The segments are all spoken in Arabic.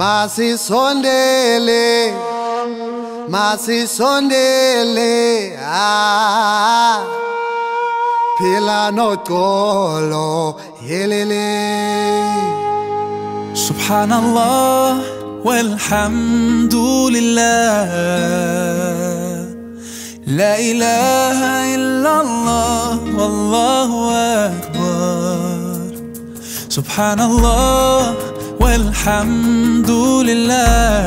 masisondele masisondele ah phila noxolo yelele سبحان الله والحمد لله لا إله إلا الله والحمد لله.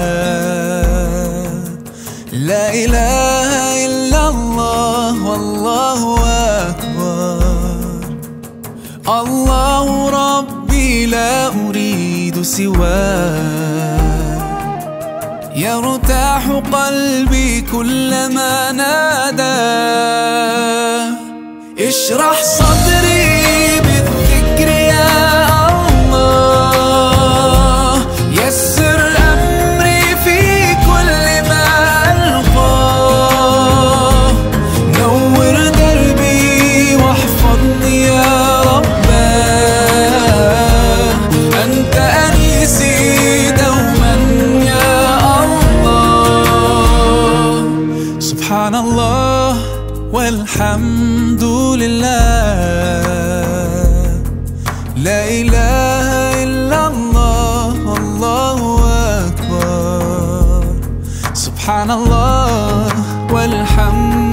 لا إله إلا الله والله أكبر. الله ربي لا أريد سواه. يرتاح قلبي كلما نادى اشرح صدري أنيسي دوما يا الله. سبحان الله والحمد لله. لا إله إلا الله والله أكبر. سبحان الله والحمد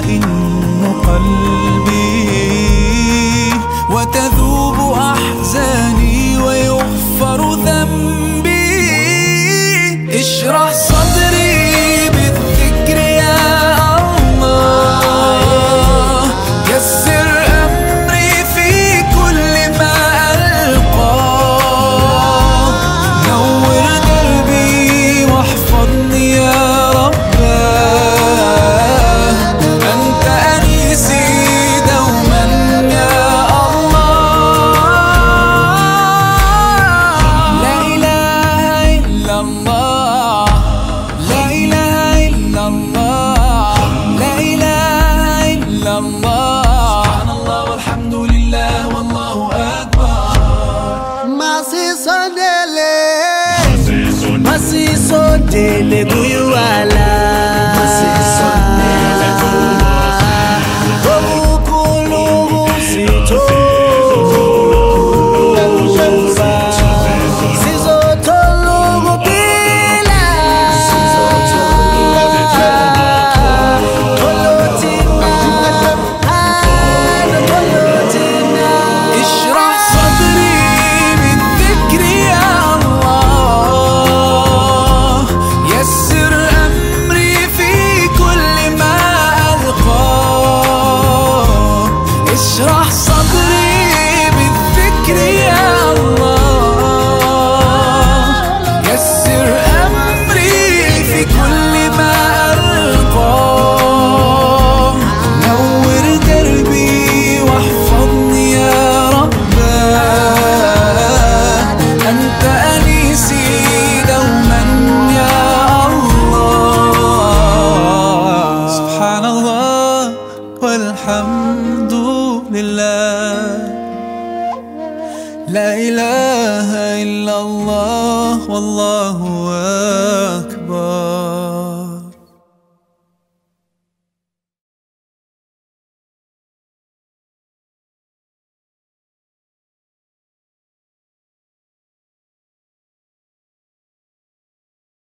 يطمئن قلبي والحمد لله. لا إله إلا الله والله